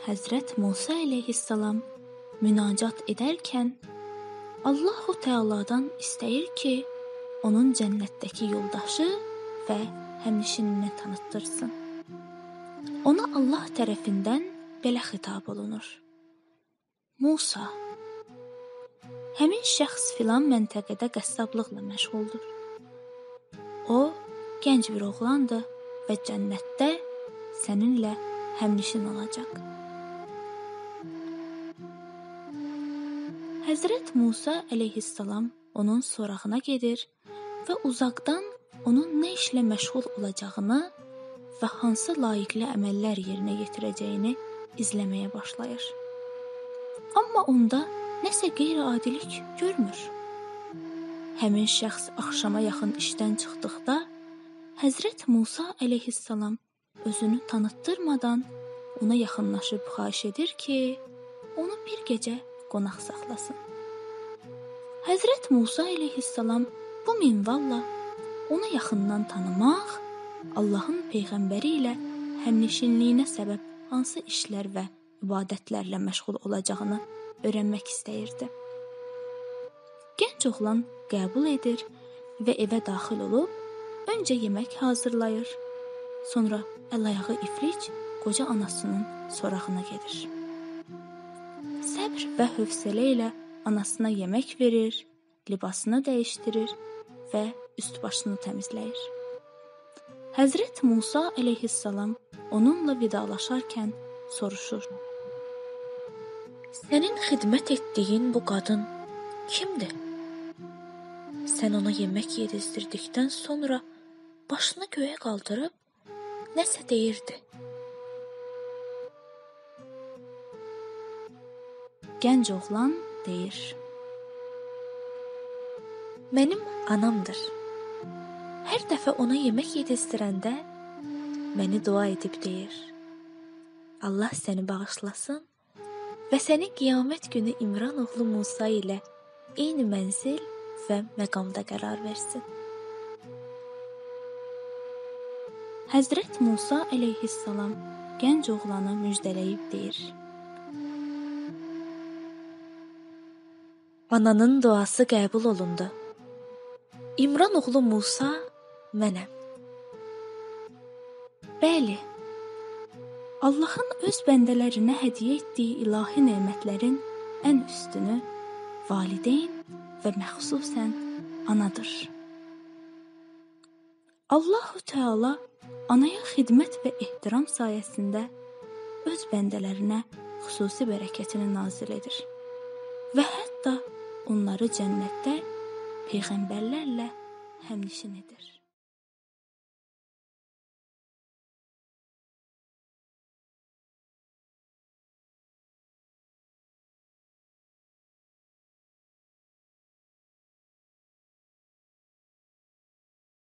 Həzrət Musa əleyhissalam münacat edərkən Allahu Teala'dan istəyir ki, onun cənnətdəki yoldaşı və həmnişinini tanıtdırsın. Ona Allah tərəfindən belə xitab olunur. Musa Həmin şəxs filan məntəqədə qəssablıqla məşğuldur. O, gənc bir oğlandır və cənnətdə səninlə həmnişin olacaq. Həzrət Musa əleyhissalam onun sorağına gedir və uzaqdan onun nə işlə məşğul olacağını və hansı layiqli əməllər yerinə yetirəcəyini izləməyə başlayır. Amma onda nəsə qeyri-adilik görmür. Həmin şəxs axşama yaxın işdən çıxdıqda Həzrət Musa əleyhissalam özünü tanıtdırmadan ona yaxınlaşıb xahiş edir ki, onu bir gecə qonaq saxlasın. Həzrət Musa əleyhissalam bu minvalla onu yaxından tanımaq, Allahın peyğəmbəri ilə həmnişinliyinə səbəb hansı işlər və ibadətlərlə məşğul olacağını öyrənmək istəyirdi. Gənc oğlan qəbul edir və evə daxil olub öncə yemək hazırlayır. Sonra əl-ayağı iflic qoca anasının sorağına gedir. Səbr və hövsələ ilə anasına yemək verir, libasını dəyişdirir və üst-başını təmizləyir. Həzrət Musa əleyhissalam onunla vidalaşarkən soruşur: Sənin xidmət etdiyin bu qadın kimdir? Sən ona yemək yedizdirdikdən sonra başını göyə qaldırıb nəsə deyirdi. Gənc oğlan deyir: Mənim anamdır. Hər dəfə ona yemək yedizdirəndə məni dua edib deyir: Allah səni bağışlasın və səni qiyamət günü İmran oğlu Musa ilə eyni mənzil və məqamda qərar versin. Həzrət Musa əleyhissalam gənc oğlanı müjdələyib deyir: Ananın duası qəbul olundu. İmran oğlu Musa mənəm. Bəli. Allahın öz bəndələrinə hədiyyə etdiyi ilahi nemətlərin ən üstünü valideyn və məxsusən anadır. Allahu Teala anaya xidmət və ehtiram sayəsində öz bəndələrinə xüsusi bərəkətini nazil edir. Və hətta onları cənnətdə peyğəmbərlərlə həmnişin edir.